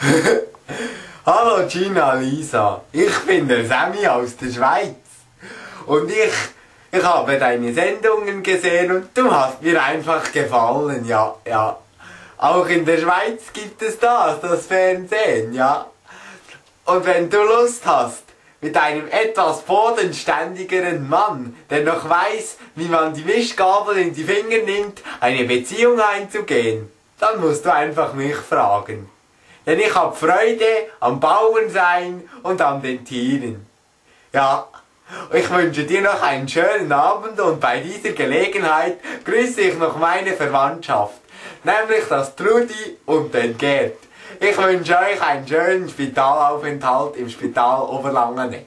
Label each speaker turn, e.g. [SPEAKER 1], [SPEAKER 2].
[SPEAKER 1] Hallo Gina Lisa, ich bin der Sammy aus der Schweiz und ich, ich habe deine Sendungen gesehen und du hast mir einfach gefallen, ja, ja. Auch in der Schweiz gibt es das, das Fernsehen, ja. Und wenn du Lust hast, mit einem etwas bodenständigeren Mann, der noch weiß, wie man die Mischgabel in die Finger nimmt, eine Beziehung einzugehen, dann musst du einfach mich fragen. Denn ich hab Freude am Bauernsein und an den Tieren. Ja, ich wünsche dir noch einen schönen Abend und bei dieser Gelegenheit grüße ich noch meine Verwandtschaft, nämlich das Trudi und den Gerd. Ich wünsche euch einen schönen Spitalaufenthalt im Spital Oberlangenegg.